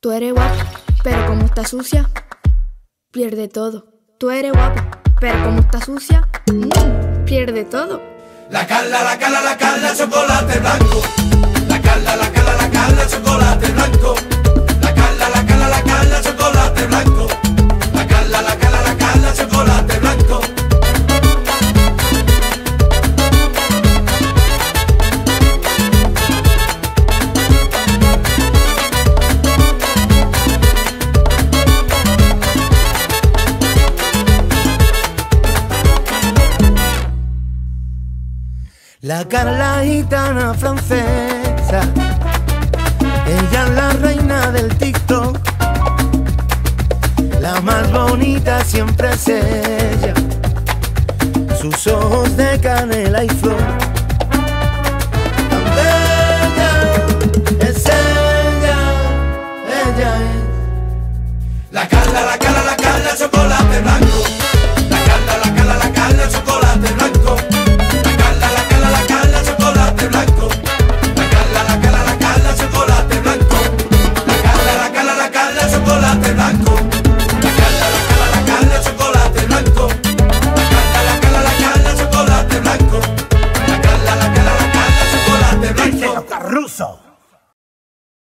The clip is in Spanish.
Tú eres guapa, pero como está sucia, pierde todo. Tú eres guapa, pero como está sucia, mm, pierde todo. La cala, la cala, la cala, chocolate blanco. La Carla gitana francesa, ella es la reina del TikTok. La más bonita siempre es ella, sus ojos de canela y flor. ¡Toca!